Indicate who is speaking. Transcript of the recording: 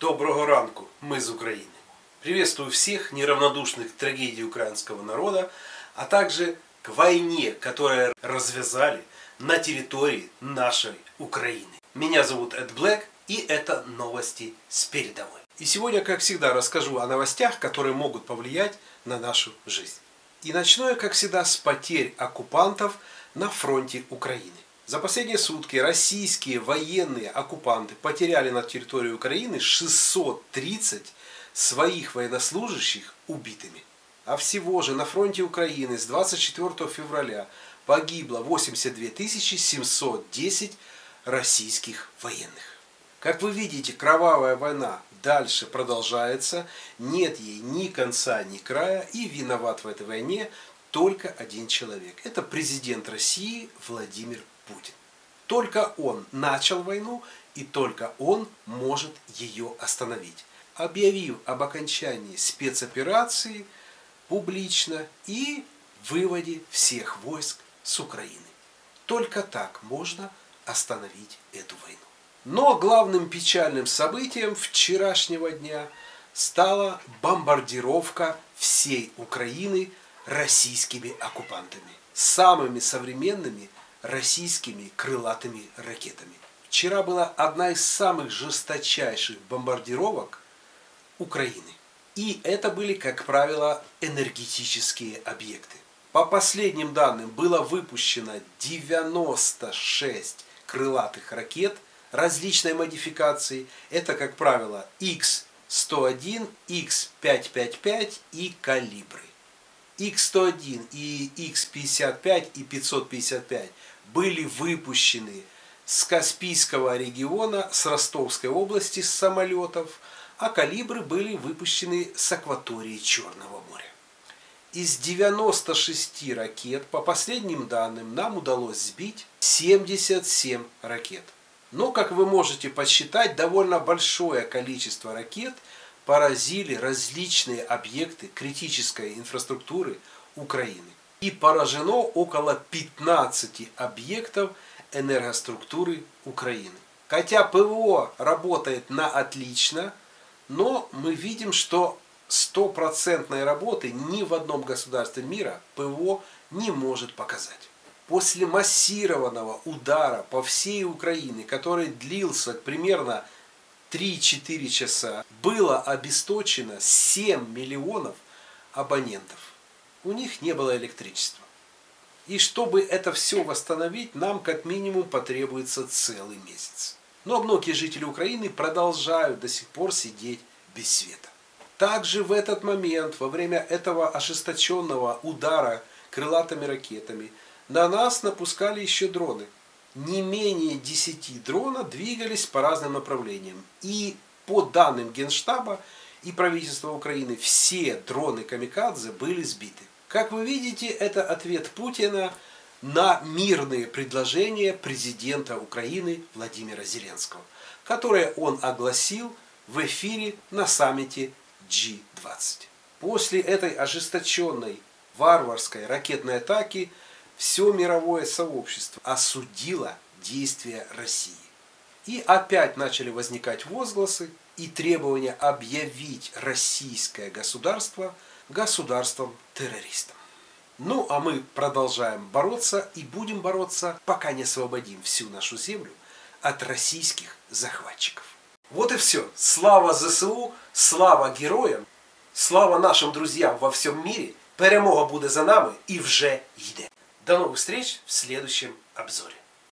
Speaker 1: Доброго ранку, мы из Украины. Приветствую всех неравнодушных к трагедии украинского народа, а также к войне, которую развязали на территории нашей Украины. Меня зовут Эд Блэк, и это новости с передовой. И сегодня, как всегда, расскажу о новостях, которые могут повлиять на нашу жизнь. И начну я, как всегда, с потерь оккупантов на фронте Украины. За последние сутки российские военные оккупанты потеряли на территории Украины 630 своих военнослужащих убитыми. А всего же на фронте Украины с 24 февраля погибло 82 710 российских военных. Как вы видите, кровавая война дальше продолжается, нет ей ни конца, ни края, и виноват в этой войне только один человек. Это президент России Владимир Путин. Только он начал войну, и только он может ее остановить. Объявив об окончании спецоперации публично и выводе всех войск с Украины. Только так можно остановить эту войну. Но главным печальным событием вчерашнего дня стала бомбардировка всей Украины российскими оккупантами. Самыми современными российскими крылатыми ракетами. Вчера была одна из самых жесточайших бомбардировок Украины. И это были, как правило, энергетические объекты. По последним данным было выпущено 96 крылатых ракет различной модификации. Это, как правило, X-101, X-555 и калибры. X101 и X55 и 555 были выпущены с Каспийского региона, с Ростовской области, с самолетов, а калибры были выпущены с акватории Черного моря. Из 96 ракет, по последним данным, нам удалось сбить 77 ракет. Но, как вы можете подсчитать, довольно большое количество ракет – поразили различные объекты критической инфраструктуры Украины. И поражено около 15 объектов энергоструктуры Украины. Хотя ПВО работает на отлично, но мы видим, что стопроцентной работы ни в одном государстве мира ПВО не может показать. После массированного удара по всей Украине, который длился примерно 3-4 часа было обесточено 7 миллионов абонентов. У них не было электричества. И чтобы это все восстановить, нам как минимум потребуется целый месяц. Но многие жители Украины продолжают до сих пор сидеть без света. Также в этот момент, во время этого ожесточенного удара крылатыми ракетами, на нас напускали еще дроны – не менее 10 дронов двигались по разным направлениям. И по данным Генштаба и правительства Украины, все дроны Камикадзе были сбиты. Как вы видите, это ответ Путина на мирные предложения президента Украины Владимира Зеленского, которые он огласил в эфире на саммите G20. После этой ожесточенной варварской ракетной атаки все мировое сообщество осудило действия России. И опять начали возникать возгласы и требования объявить российское государство государством-террористом. Ну, а мы продолжаем бороться и будем бороться, пока не освободим всю нашу землю от российских захватчиков. Вот и все. Слава ЗСУ, слава героям, слава нашим друзьям во всем мире. Перемога буде за нами і вже йде. До новых встреч в следующем обзоре.